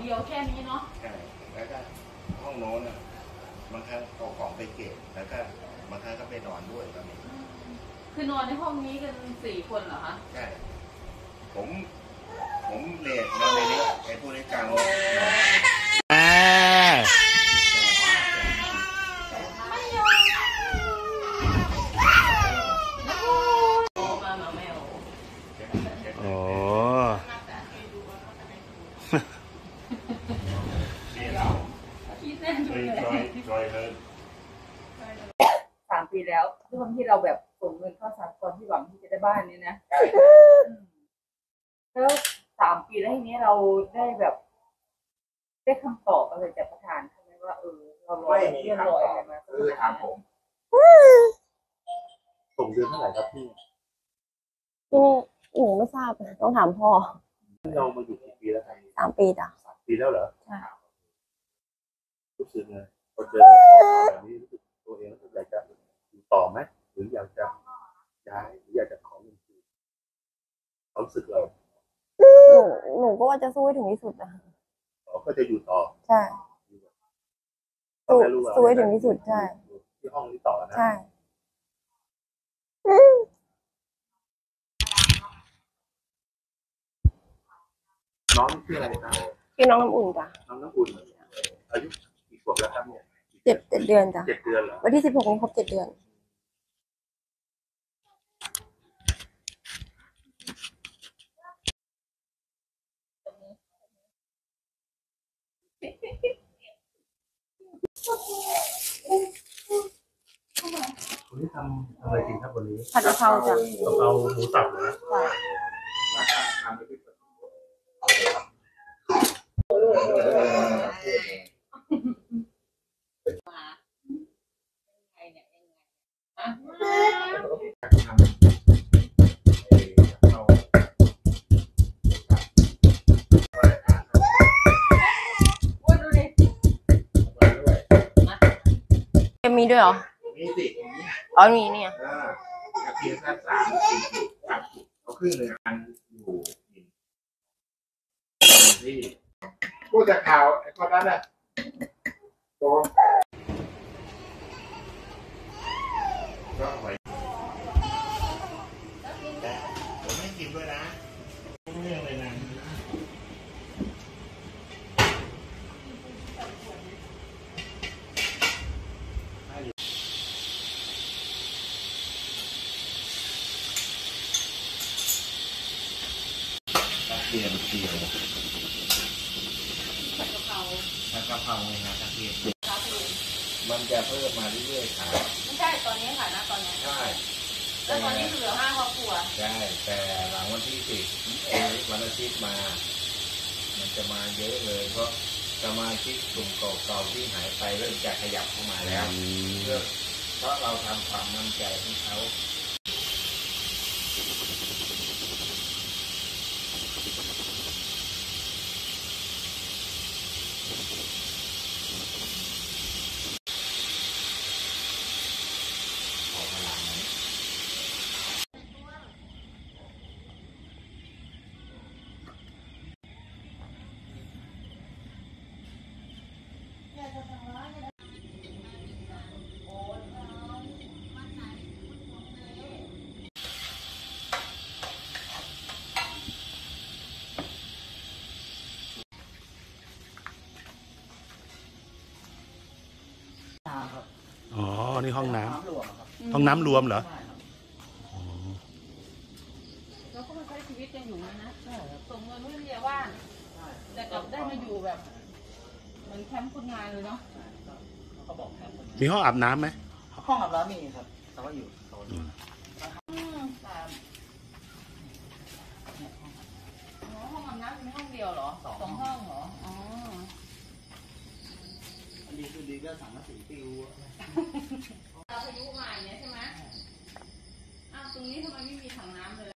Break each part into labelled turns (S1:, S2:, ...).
S1: เดี
S2: ยวแค่นี้เนาะ
S1: ใช่แล้วก็ห้องโน้นอะบางครั้งเอาของไปเก็บ แล้วก็บางครั้งก็ไปนอนด้วยก็มี
S2: คือนอนในห้องนี้กันสี่คนเหรอคะ
S1: ใช่ผม ผมเนี่ยนอนในนี้ไอ้ผู้นี้กลางนอน
S3: อ่า
S2: มามาแมว
S3: โอ้
S2: คิดแน่น
S1: จ
S2: เล
S1: อย
S2: ย
S1: จอยจอยเลย
S2: สามปีแล้วช่วงที่เราแบบส่งเงินเข้าสากลที่หวังที่จะได้ บ้านนี้นะอืมแล้วสามปีแล้วทีนี้เราได้แบบ ได้คำตอบอะไรจากประธานใช่ไหมว่าเออเราลอยเลื่อนลอยอะไรมา
S1: คือถามผม
S4: ส่งเดือนเท่าไหร่ครับพี่
S5: ที่นี่หนูไม่ทราบนะต้องถามพ่อ
S4: เรามาอยู่กี่ปีแล้วครับ
S5: สามปีจ้ะ
S4: สามปีแล้วเหรอ
S5: ใช่
S4: รู้สึกไงพอเจอแบบนี้รู้สึกตัวเองรู้สึกอยากจะอยู่ต่อไหมหรืออยากจะย้ายหรืออยากจะขอเงินคืนความรู้สึกเรา
S5: หนูหนูก็ว่า จะสู้ให้ถึงที่สุดนะ
S4: เราก็จะอยู่ต่อ
S5: ใช่
S4: ตอน
S5: สู้
S4: แรกรู้ว่า
S5: สู้ให้ถึงที่สุดใช่
S4: ที่ห้องนี้ต่อนะ
S5: ใช่
S4: น้องชื่ออะไรครับ
S5: พี่น้องน้ำอุ่นจ้ะ
S4: น้องน้ำอุ่นอายุกี่ขวบแล้วครับเนี่ย
S5: เจ็ดเจ็ดเดือนจ้ะ
S4: เจ็ดเดือนเหรอ
S5: วันที่สิบหกนี้ครบเจ็ดเดือน
S4: วันนี้ทำอะไรกินครับวันนี้
S5: ผัดกะเพราจ้ะ
S4: กะเพราหมูสับนะ
S5: จ้ะ
S2: ด้
S1: วย
S5: เหรอ
S1: นี่สิ
S5: อ๋อมีเนี่ย
S1: อ่ากระเทียมสักสามสี่ขีดสามขีดเอาครึ่งเลยอันอยู่กินที่ผู้จัดข่าวไอ้คนนั้นน่ะโตก็ไว้แต่ผมไม่กินด้วยนะเรื่องเลยนะกระ เทียมเจียว
S2: ผัดกะเพรา
S1: แล้วกะเพราไงนะกระเทียม
S2: ครับลุง
S1: มันจะเพิ่มมาเรื่อยๆครับ
S2: ไม่ใช่ตอนนี้ค่ะนะตอนนี้
S1: ใช่
S2: แล้วตอนนี้เหลือห้าครอบครัว
S1: ใช่แต่หลังวันที่สิบเอยวันอาทิตย์มา มันจะมาเยอะเลยเพราะสมาชิกกลุ่มเก่าๆที่หายไปเริ่มจะขยับเข้ามาแล้วเพื่อเพราะเราทำความมั่นใจให้เขา
S3: อ๋อนี่ห้องน้ำห้องน้ำรวมเหรอ
S2: เราก็มาใช้ชีวิตกันอยู่นี่นะส่งเงินให้เรียบ้านแต่กลับได้มาอยู่แบบ เหมือนแคมป์คนงานเลยเนาะ
S3: มีห้องอาบน้ำไหม
S6: ห้องอาบน้ำมีครับ แต่ว่าอยู่โซน
S2: อืมแต่อ๋อห้องอาบน้ำมีห้องเดียวเหรอสองห้องเหรอ อ๋อ
S6: อัน นี้คือดีก็สามารถสีฟิว
S2: เราพายุมาอย่างเนี้ยใช่ไหมอ้าวตรงนี้ทำไมไม่มีถังน้ำเลย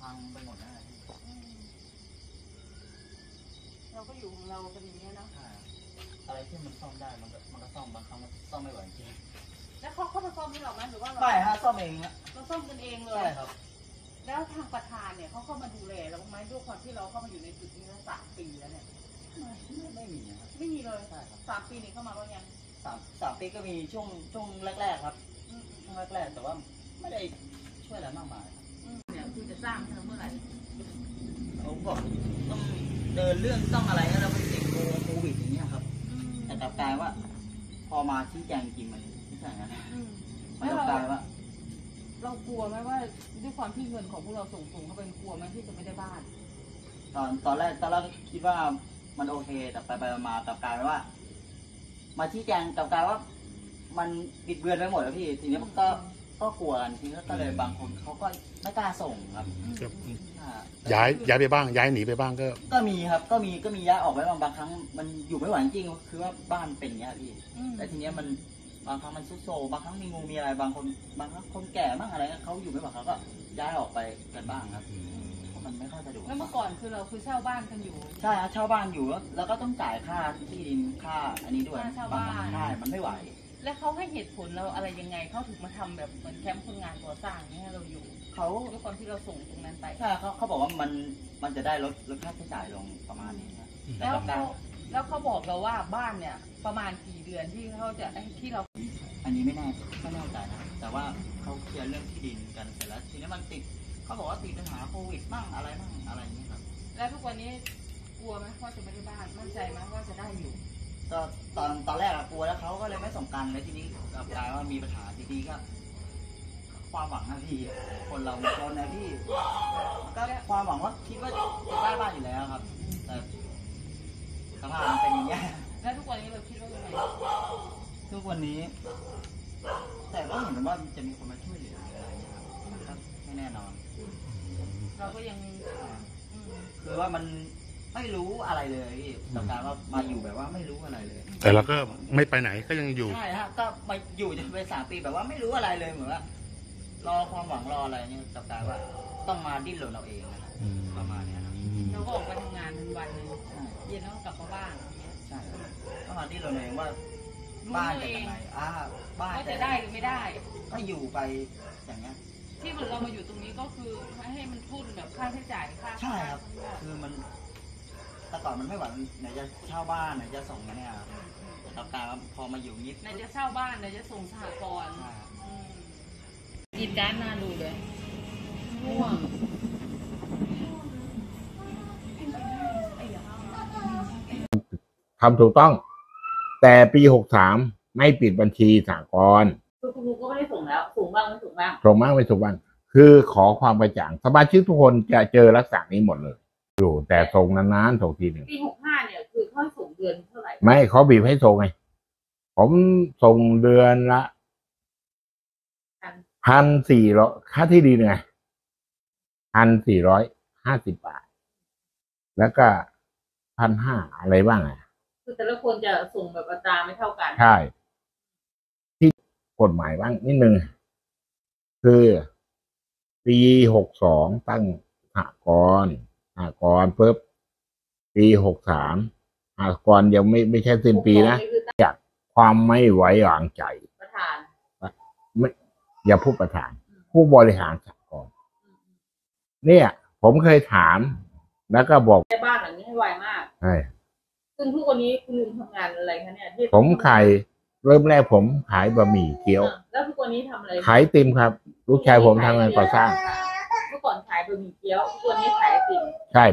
S6: พังไปหมดแล้วนะ
S2: เราก็อยู่ของเราเป็นอย่างเงี้ยเนาะ
S6: อะไรที่มันซ่อมได้มันก็มันก็ซ่อมบางครั้งมันซ่อมไม่ไหวจริง
S2: แล้วเขาเข้ามาซ่อมให้เราไหมหรือว่าเรา
S6: ไม่ฮะซ่อมเองฮะ
S2: เราซ่อมกันเองเล
S6: ใช่
S2: ย
S6: ครับ
S2: แล้วทางประธานเนี่ยเขาเข้ามาดูแลเราไหมด้วยความที่เราเข้ามาอยู่ในจุดนี้มาสามปีแล้วเนี่ย
S6: ไม่ไม่ไม่มีฮะ
S2: ไม่มีเลย
S6: ใช่ครับ
S2: สามปีนี้เข้ามาก็ยัง
S6: สามสามปีก็มีช่วงช่วงแรกๆครับ
S2: อืม
S6: ช่วงแรกๆแต่ว่าไม่ได้ช่วยอะไรมากมายครับ
S2: อืมเนี่ยคือจะสร้างให้เราเมื่อไหร่
S6: เขาบอกต้องเดินเรื่องต้องอะไรแล้วเราไปติดโควิดอย่างเงี้ยครับ
S2: อืม
S6: แต่กลับกลายว่า พอมาชี้แจงจริงมันไม่ใช่อย่างนั้น
S2: อืม
S6: มันกลับกลายว่า
S2: เรากลัวไหมว่าด้วยความที่เงินของพวกเราส่งสูงเข้าไปกลัวไหมที่จะไม่ได้บ้าน
S6: ตอนตอนแรกตอนแรกคิดว่ามันโอเคแต่ไปไปมากลับกลายเป็นว่า มาชี้แจงกลับกลายว่า มันบิดเบือนไปหมดแล้วพี่ทีนี้มันก็ก็กลัวกันทีนี้ก็เลยบางคนเขาก็ไม่กล้าส่งครับ
S3: ครับ
S6: อ่า
S3: ย้ายย้ายไปบ้าง ย้ายหนีไปบ้างก็
S6: ก็มีครับก็มีก็มีย้ายออกไปบางบางครั้ง มันอยู่ไม่ไหวจริงๆคือว่าบ้านเป็นอย่างเงี้ยพี่
S2: อืม
S6: แต่ทีเนี้ยมัน บางครั้งมันซุดโซมบางครั้งมีงูมีอะไรบางคนบางครั้งคนแก่บ้างอะไรเขาอยู่ไม่ไหวเขาก็ย้ายออกไปกันบ้างครับเพราะมันไม่ค่อยสะดวก
S2: แล้วเมื่อก่อนคือเราคือเช่าบ้านกันอยู่
S6: ใช่ครับเช่าบ้านอยู่แล้วแล้วก็ต้องจ่ายค่าที่ดินค่าอันนี้ด้วย
S2: ค่าเช่าบ้าน
S6: ใช่มันไม่ไหว
S2: แล้วเขาให้เหตุผลเราอะไรยังไงเขาถึงมาทำแบบเหมือนแคมป์คนงานก่อสร้างเนี่ยให้เราอยู่
S6: เขา
S2: ด้วยความที่เราส่งตรงนั้นไป
S6: ใช่เขาเขาบอกว่ามันมันจะได้ลดลดค่าใช้จ่ายลงประมาณนี้ครับ
S2: แล้ว
S6: กา
S2: เขา
S6: ร
S2: แล้วเขาบอกเราว่าบ้านเนี่ยประมาณกี่เดือนที่เขาจะที่เรา
S6: อันนี้ไม่แน่ไม่แน่ใจนะ แต่ว่าเขาเคลียร์เรื่องที่ดินกันเสร็จแล้วทีนี้มันติดเขาบอกว่าติดปัญหาโควิดบ้างอะไรบ้างอะไรอย่างนี้ครับ
S2: แล้วทุกวันนี้กลัวไหมว่าจะไม่ได้บ้านมั่นใจไหมว่าจะได้อยู่
S6: ก็ตอนตอนแรกอะกลัวแล้วเขาก็เลยไม่ส่งกันแล้วทีนี้กลับกลายว่ามีปัญหาทีนี้ก็ความหวังนะพี่คนเราจนนะพี่ก็ความหวังว่าคิดว่าจะได้บ้านอยู่แล้วครับแต่ สภาพมันเป็นอย่างเงี้ย
S2: แล้วทุกวันนี้เราคิดว่ายังไง
S6: ทุกวันนี้ แต่ก็เห็นว่าจะมีคนมาช่วยเหลืออะไรอย่างเงี้ยครับครับไม่แน่นอน
S2: เราก็ยังอืม
S6: คือว่ามันไม่รู้อะไรเลยพี่กลับกลายว่ามาอยู่แบบว่าไม่รู้อะไรเลย
S3: แต่เราก็ไม่ไปไหนก็ยังอยู่
S6: ใช่ฮะก็มาอยู่จนไปสามปีแบบว่าไม่รู้อะไรเลยเหมือนว่ารอความหวังรออะไรเนี่ยกลับกลายว่าต้องมาดิ้นรนเอาเองนะครับประมาณเนี้ยครับ
S2: เราก็ออกไปทำงานวันหนึ่ง
S6: ใช่
S2: เย็นแล้วก็กลับมาบ้านอย่างเงี้ย
S6: ใช่ต้องมาดิ้นรนเอาเองว่า
S2: รู้
S6: บ้าน
S2: ตัว
S6: จะ
S2: เอ
S6: ยัง
S2: ง
S6: ไงอ่าบ้าน
S2: ว่าจะได้หรือไม่ได้
S6: ก็อยู่ไปอย่างเงี้ย
S2: ที่เรามาอยู่ตรงนี้ก็คือให้มันทุนแบบค่าใช้จ่ายค่า
S6: ใช่ครับ คือมันแต่ก่อนมันไม่ไหวมันไหนจะเช่าบ้านไหนจะส่งกันเนี่ยครับแต่กลับกลายว่าพอมาอยู่นิด
S2: ไหนจะเช่าบ้านไหนจะส่งสหกรณ์
S6: ใช่ครับ
S2: อืมกินการดน่าดูเลยม่วง
S1: ทำถูกต้อง แต่ปีหกสามไม่ปิดบัญชีสากล
S2: คือคุณครูก็ไม่ได้ส่งแล้วส่งบ้างไม่ส่งบ้าง
S1: ส่งมากไม่ส่งบ้างคือขอความกระจ่างสมาชิกทุกคนจะเจอลักษณะนี้หมดเลยอยู่แต่ส่งนานๆส่งทีหนึ่ง
S2: ปีหกห้าเนี่ยคือเขาให้ส่งเดือนเท่าไหร่
S1: ไม่เขาบีบให้ส่งไงผมส่งเดือนละ
S2: พัน
S1: พันสี่ร้อยค่าที่ดินไงพันสี่ร้อยห้าสิบบาท แล้วก็พันห้าอะไรบ้างอะ
S2: คือแต่ละคนจะส่งแบบอัตราไม่เท่ากัน
S1: ใช่ที่กฎหมายบ้างนิดนึง คือปีหกสองตั้งหากรณ์หากรณ์ปุ๊บปีหกสามหากรณ์ยังไม่ไม่ใช่สิ้นปีนะ
S2: คือตั้ง
S1: ความไม่ไว้วางใจ
S2: ประธาน
S1: ไม่อย่าพูดประธาน ผู้บริหารสากรณ์เนี่ย ผมเคยถามแล้วก็บอก
S2: ได้บ้านหลังนี้ให้ไวมาก
S1: ใช่
S2: ซึ่งทุกวันนี้คุณลุงทำงานอะไรคะเนี่ยที่
S1: ผมขายเริ่มแรกผมขายบะหมี่เกี๊ยว
S2: อะแล้วทุกวันนี้ทำอะไร
S1: ขายไอติมครับ ลูกชายผมทำงานก่อสร้าง
S2: เมื่อก่อนขายบะหมี่เกี๊ยวทุกวันนี้ขายไอติม
S1: ใช่